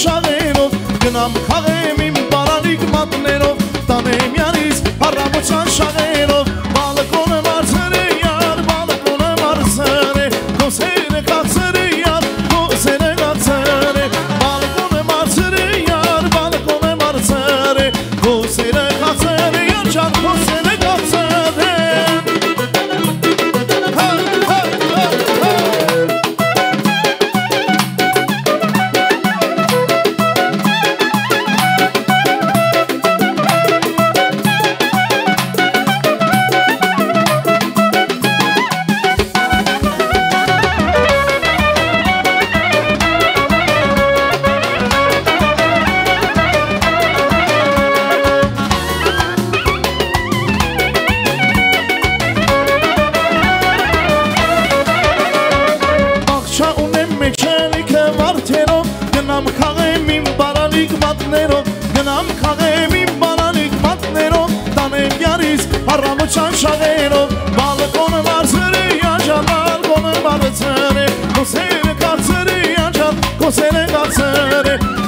շավերով գնամ քաղեմ իմ բարանիկ մատներով տանեմ յանից հարաբոչան շավերով Գնամ խաղեմ իմ բարանիկ մատներով Գնամ խաղեմ իմ բարանիկ մատներով Տանեմ յարիս առամոչան շաղերով Բալկոն մարսրի անջան, բալկոն մարսրի Կոսերը կարցրի անջան, կոսերը կարցրի